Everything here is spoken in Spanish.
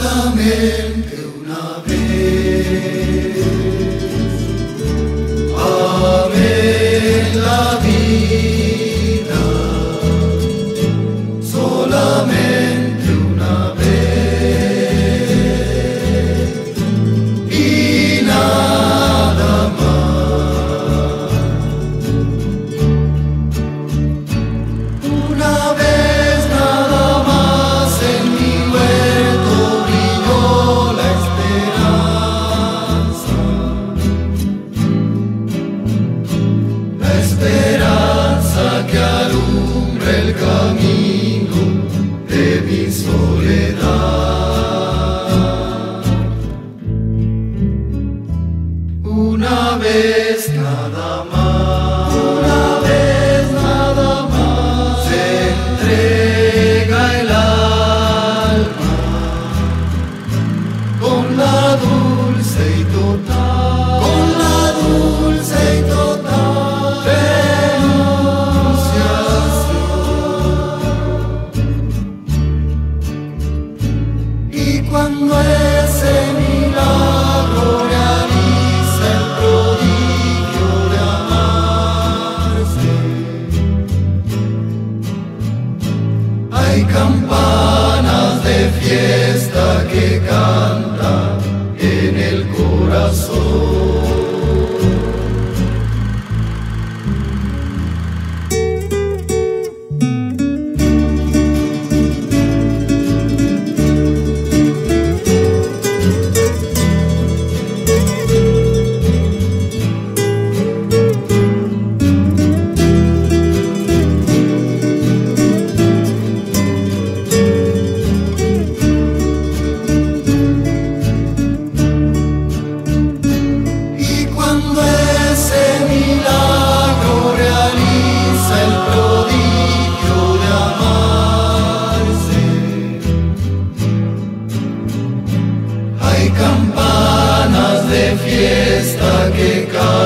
solamente una vez. una vez nada más. Hay campanas de fiesta que cantan en el corazón. campanas de fiesta que caen.